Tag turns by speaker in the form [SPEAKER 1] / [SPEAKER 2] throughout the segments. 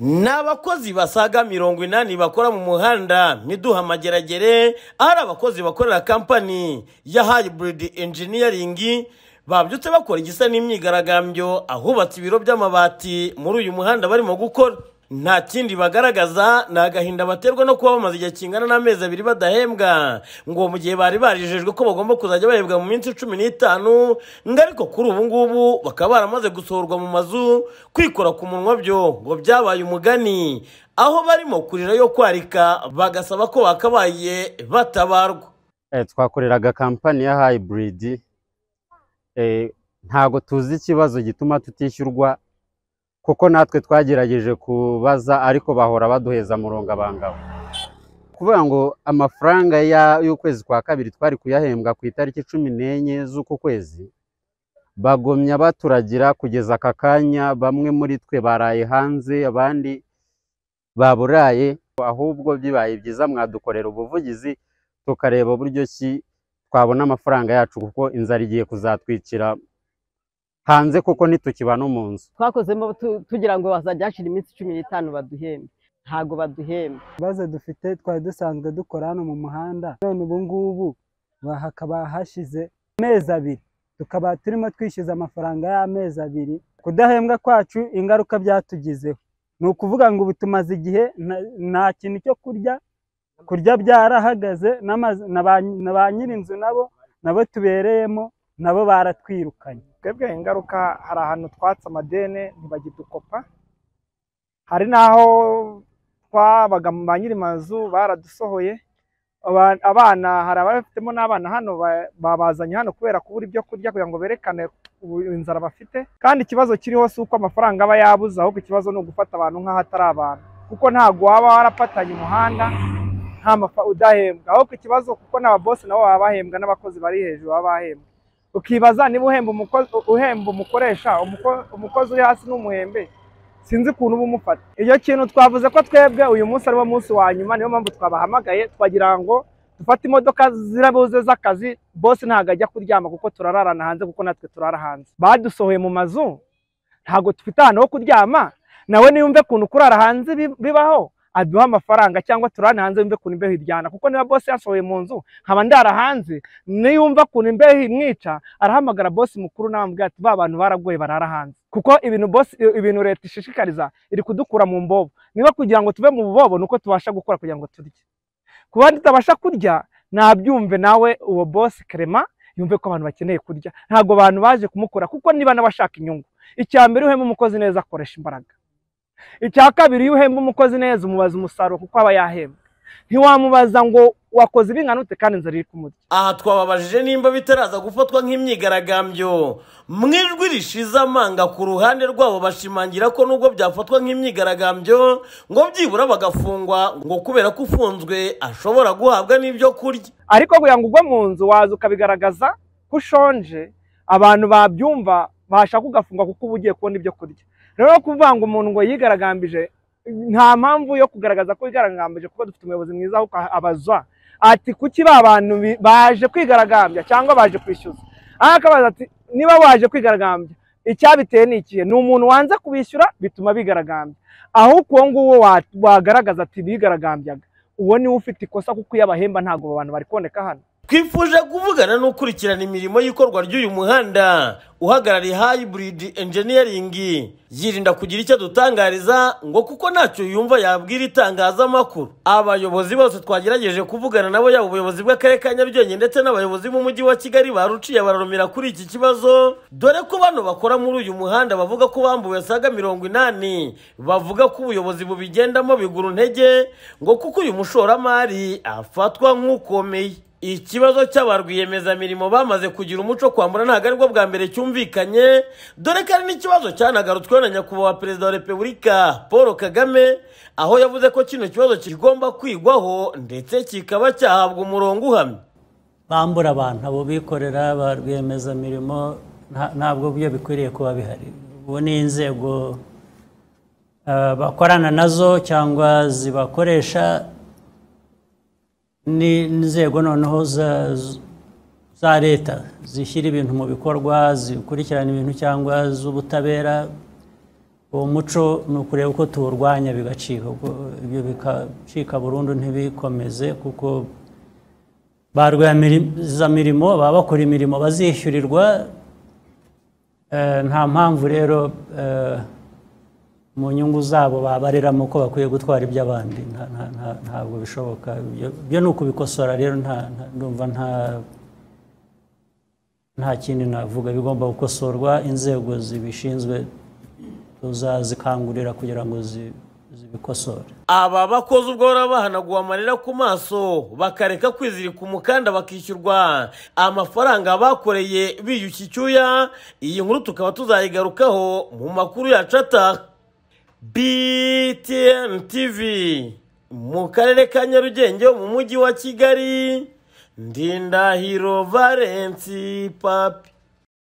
[SPEAKER 1] ni abakozi basaga mirongo inani bakora mu muhanda miduha mageragere ahari abakozi bakorera kampani ya hybrid engineering babyutse bakora igisa n'imyigaragambyo ahubatse ibiro by'amabati muri uyu muhanda barimo gukora. Nta kindi bagaragaza ni agahinda baterwa no kuba bamaze igihe kingana n'amezi abiri badahembwa. Ngo mu gihe bari barijejwe ko bagomba kuzajya bahembwa mu minsi cumi n'itanu ngo ariko kuri ubu ngubu bakaba baramaze gusohorwa mu mazu kwikora ku munwa byo ngo byabaye umugani. Aho barimo kurira yo kwarika bagasaba ko bakabaye batabarwa.
[SPEAKER 2] Twakoreraga kampani ya hayiburidi ntabwo tuzi ikibazo gituma tutishyurwa kuko natwe twagerageje kubaza ariko bahora baduheza murongo abangabo kuvuga ngo amafaranga y'ukwezi kwa kabiri twari kuyahembwa ku itariki cumi n'enye z'uku kwezi bagomya baturagira kugeza aka kanya bamwe muri twe baraye hanze abandi baburaye ahubwo bibaye byiza mwadukorera ubuvugizi tukareba uburyo ki twabona amafaranga yacu kuko inzara igiye kuzatwikira hanze kuko ntitukiba no mu nzu.
[SPEAKER 3] Twakozemo tugira ngo bazajya hashira iminsi cumi n'itanu baduhembe. Ntabwo baduhembe.
[SPEAKER 4] Ibibazo dufite twari dusanzwe dukora hano mu muhanda none ubu ngubu hakaba hashize amezi abiri. Tukaba turimo twishyuza amafaranga y'amezi abiri. Kudahembwa kwacu ingaruka byatugizeho. Ni ukuvuga ngo ubu tumaze igihe nta kintu cyo kurya kurya byarahagaze na ba nyir'inzu nabo nabo tubereyemo nabo baratwirukanye.
[SPEAKER 5] Twebwe ingaruka hari ahantu twatse amadeni ntibagidukopa. Hari n'aho twabaga ba nyir'amazu baradusohoye. Abana hari abafitemo n'abana hano babazanye hano kubera kubura ibyo kurya kugira ngo berekane inzara bafite. Kandi ikibazo kiriho si uko amafaranga aba yabuze ahubwo ikibazo ni ugufata abantu nk'aho atari abantu. Kuko ntabwo waba warafatanye umuhanda nta udahembwa. Ahubwo ikibazo kuko n'ababosi nabo baba bahembwa n'abakozi bari hejuru baba bahembwa. Ukibaza niba uhemba umukoresha umukozi uri hasi n'umuhembe sinzi ukuntu uba umufata. Icyo kintu twavuze ko twebwe uyu munsi ari wo munsi wa nyuma niyo mpamvu twabahamagaye twagira ngo dufate imodoka zirabuze z'akazi bose ntabwo ajya kuryama kuko turararana hanze kuko natwe turara hanze. Badusohoye mu mazu ntabwo dufite ahantu ho kuryama nawe niyumve ukuntu kurara hanze bibaho. Aduha amafaranga cyangwa turane hanze yumve ukuntu imbeho iryana. Kuko niba bosi yasohoye mu nzu nkaba ndara hanze niyumva ukuntu imbeho imwica arahamagara bosi mukuru namubwira ati ba bantu baragoye barara hanze. Kuko ibintu bosi ibintu leta ishishikariza iri kudukura mu mbobo. Niba kugira ngo tuve mu bubobo ni uko tubasha gukora kugira ngo turye. Kuba tutabasha kurya nabyumve nawe uwo bosi kerema yumve ko abantu bakeneye kurya. Ntabwo abantu baje kumukora kuko niba n'abashaka inyungu. Icya mbere uhema umukozi neza akoresha imbaraga. Icya kabiri iyo uhemba umukozi neza umubaza umusaruro kuko aba yahembwa ntiwamubaza ngo wakoze ibingana ute kandi inzara iri kumurya
[SPEAKER 1] aha twababajije nimba bitaraza gufatwa nk'imyigaragambyo. Mu ijwi rishize amanga ku ruhande rwabo bashimangira ko nubwo byafatwa nk'imyigaragambyo ngo byibura bagafungwa ngo kubera ko ufunzwe ashobora guhabwa n'ibyo kurya.
[SPEAKER 5] Ariko kugira ngo ugwe mu nzu waza ukabigaragaza ko ushonje abantu babyumva bashaka ugafungwa kuko uba ugiye kubona ibyo kurya. Rero kuvuga ngo umuntu ngo yigaragambije nta mpamvu yo kugaragaza ko yigaragambije kuko dufite umuyobozi mwiza aho abazwa. Ati kuki ba bantu baje kwigaragambya cyangwa baje kwishyuza? Aha akabaza ati niba waje kwigaragambya icyabiteye ni ikihe? Ni umuntu wanze kubishyura bituma bigaragambya. Ahubwo uwo nguwo wagaragaza ati bigaragambyaga. Uwo ni we ufite ikosa kuko iyo abahemba ntabwo abantu bari kuboneka hano.
[SPEAKER 1] Twifuje kuvugana n'ukurikirana imirimo y'ikorwa ry'uyu muhanda uhagarariye hybrid engineering. Yirinda kugira icyo adutangariza ngo kuko ntacyo yumva yabwira itangazamakuru. Abayobozi bose twagerageje kuvugana nabo yaba ubuyobozi bw'akarere ka nyarugenge ndetse n'abayobozi b'umujyi wa kigali baruciye bararumira kuri iki kibazo. Dore ko bano bakora muri uyu muhanda bavuga ko bambuwe saga mirongo inani bavuga ko ubuyobozi bubigendamo bigura intege ngo kuko uyu mushoramari afatwa nk'ukomeye. Ikibazo cy'abarwiyemezamirimo bamaze kugira umuco kwambura ntabwo ari bwo bwa mbere cyumvikanye dore ko ari n'ikibazo cyanagarutsweho na nyakubahwa perezida wa repubulika paul kagame aho yavuze ko kino kibazo kigomba kwigwaho ndetse kikaba cyahabwa umurongo uhamye.
[SPEAKER 6] Bambura abantu abo bikorera ba rwiyemezamirimo ntabwo byo bikwiriye kuba bihari. Ubu ni inzego bakorana na zo cyangwa zibakoresha n'inzego noneho za leta zishyira ibintu mu bikorwa zikurikirana ibintu cyangwa z'ubutabera. Uwo muco ni ukureba uko tuwurwanya bigacika. Ibyo bigacika burundu ntibikomeze kuko ba rwiyemezamirimo baba bakora imirimo bazishyurirwa. Eh, nta mpamvu rero eh, mu nyungu zabo babariramo ko bakwiye gutwara iby'abandi. Nta- nta- nta- ntabwo bishoboka. Ibyo- ni ukubikosora rero ndumva nta nta kindi navuga. Bigomba gukosorwa inzego zibishinzwe tuzazikangurira kugira ngo zi- zibikosore.
[SPEAKER 1] Aba bakozi ubwo bahanaguwe amarira ku maso bakareka kwizirika umukanda bakishyurwa. Amafaranga bakoreye biyushya icyuya iyi nkuru tukaba tuzayigarukaho mu makuru yacu ataha btn tv mu karere ka nyarugenge mu mujyi wa kigali ndindahiro valensi papi.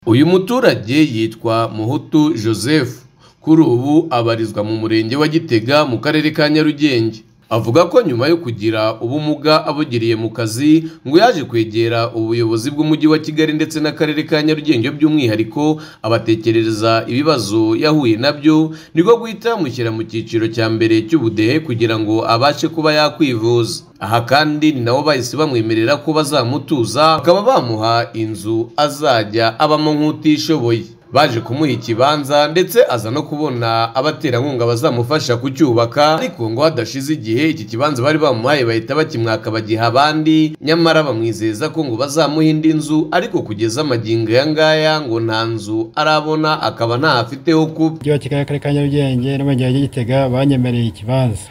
[SPEAKER 7] Uyu muturage yitwa muhutu joseph kuri ubu abarizwa mu murenge wa gitega mu karere ka nyarugenge. Avuga ko nyuma yo kugira ubumuga abugiriye mu kazi ngo yaje kwegera ubuyobozi bw'umujyi wa kigali ndetse n'akarere ka nyarugenge by'umwihariko abatekerereza ibibazo yahuye na byo niko guhita mushyira mu cyiciro cya mbere cy'ubudehe kugira ngo abashe kuba yakwivuza. Aha kandi ni nabo bahise bamwemerera ko bazamutuza bakaba bamuha inzu azajya abamo nk'utishoboye. Baje kumuha ikibanza ndetse aza no kubona abaterankunga bazamufasha kucyubaka. Ariko ngo hadashize igihe iki kibanza bari bamuhaye bahita bakimwaka bagiha abandi. Nyamara bamwizeza ko ngo bazamuha indi nzu ariko kugeza amagingo aya ngaya ngo nta nzu arabona akaba ntafiteho kuba.
[SPEAKER 8] Umujyi wa kigali akarere ka nyarugenge n'umurenge wa gitega banyemereye ikibanza.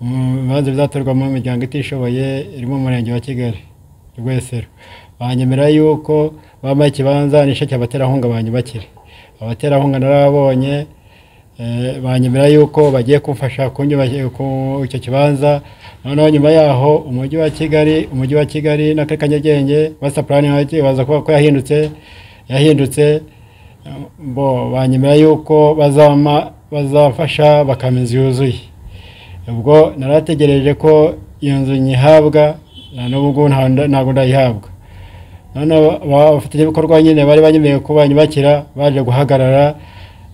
[SPEAKER 8] Mu bibanza bizatorwamo imiryango itishoboye iri mu murenge wa kigali rwesero. Banyemerera yuko bampaye ikibanza n'isheke abaterankunga banyubakire. Abaterankunga narababonye eh, banyemerera yuko bagiye kumfasha ku icyo kibanza. Noneho nyuma yaho umujyi wa kigali umujyi wa kigali n'akarere ka nyarugenge master plan baza kuvuga ko yahindutse yahindutse. Bo banyemera yuko bazama bazafasha bakampa inzu yuzuye. Ubwo narategereje ko iyo nzu nyihabwa na n'ubu ntabwo ndayihabwa. Noneho abafatanyabikorwa nyine bari banyemereye ko banyubakira baje guhagarara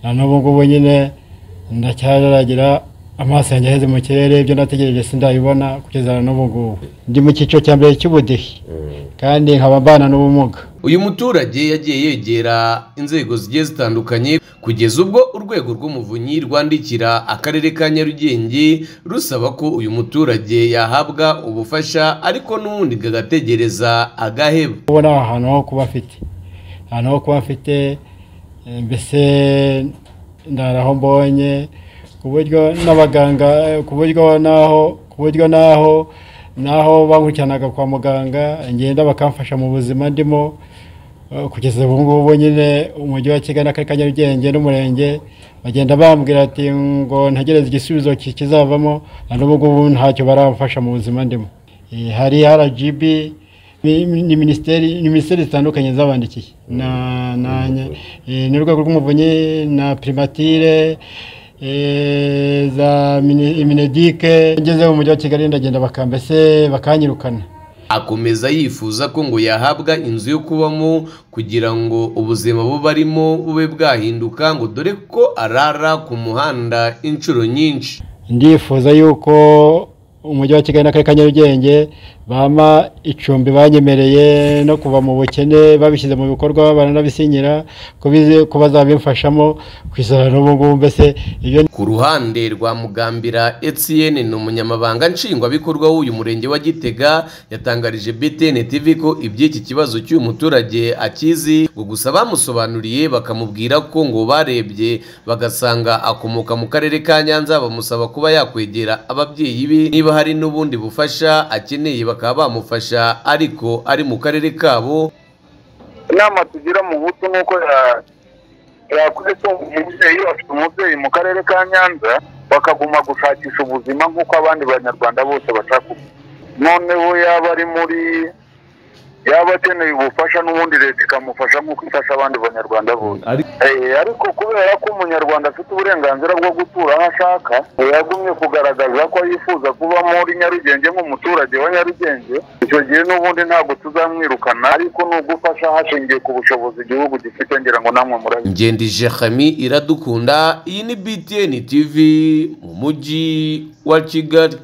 [SPEAKER 8] na n'ubu ngubu nyine ndacyaragira amaso yanjye aheze mu kirere ibyo nategereje sindabibona kugeza na n'ubu ngubu ndi mu cyiciro cya mbere cy'ubudehe kandi nkaba mbana n'ubumuga.
[SPEAKER 7] Uyu muturage yagiye yegera inzego zigiye zitandukanye kugeza ubwo urwego rw'umuvunyi rwandikira akarere ka nyarugenge rusaba ko uyu muturage yahabwa ubufasha ariko n'ubundi kagategereza agaheba.
[SPEAKER 8] Ubu ni ahantu ho kuba afite. Ahantu ho kuba afite eh, mbese ndara aho mbonye ku buryo n'abaganga ku buryo n'aho ku buryo n'aho n'aho bankurikiranaga kwa muganga ngenda bakamfasha mu buzima ndimo eh, kugeza ubu ngubu nyine umujyi wa kigali n'akarere ka nyarugenge n'umurenge bagenda bambwira ati ngo ntegereze igisubizo ki- kizavamo na n'ubu ngubu ntacyo baramfasha mu buzima ndimo. Eh, hari rgb ni ni minisiteri ni minisiteri zitandukanye zabandikiye. Na na eh, n'urwego rw'umuvunyi na primatire za Mine- minedike ngeze mu mujyi wa kigali ndagenda bakambese bakanyirukana.
[SPEAKER 7] Akomeza yifuza ko ngo yahabwa inzu yo kubamo kugira ngo ubuzima buba arimo bube bwahinduka ngo dore ko arara ku muhanda inshuro nyinshi.
[SPEAKER 8] Ndifuza yuko umujyi wa kigali n'akarere ka nyarugenge bama icumbi banyemereye no kuva mu bukene babishyize mu bikorwa baranabisinyira ko bazabimfashamo kwisana n'ubu ngubu. Mbese
[SPEAKER 7] ku ruhande rwa mugambira etienne ni umunyamabanga nshingwabikorwa w'uyu murenge wa gitega yatangarije btn tv ko iby'iki kibazo cy'uyu muturage akizi. Ngo gusa bamusobanuriye bakamubwira ko ngo barebye bagasanga akomoka mu karere ka nyanza bamusaba kuba yakwegera ababyeyi be. Niba hari n'ubundi bufasha akeneye bakaba bamufasha ariko ari mu karere kabo.
[SPEAKER 9] Inama tugira mu buto ni uko ya- yakwereka umubyeyi afite umubyeyi mu karere ka nyanza bakaguma gushakisha ubuzima nk'uko abandi banyarwanda bose bashaka. Noneho yaba ari muri yaba akeneye ubufasha n'ubundi leta ikamufasha nk'uko ifasha abandi banyarwanda bose. Eh, ariko kubera ko umunyarwanda afite uburenganzira bwo gutura aho ashaka yagumye kugaragaza ko yifuza kuba muri nyarugenge nk'umuturage wa nyarugenge. Icyo gihe n'ubundi ntabwo tuzamwirukana ariko ni ugufasha hashingiye ku bushobozi igihugu gifite ngira ngo namwe murabizi
[SPEAKER 7] ngendije Khami iradukunda iyi ni BTN TV mu mujyi wa Kigali.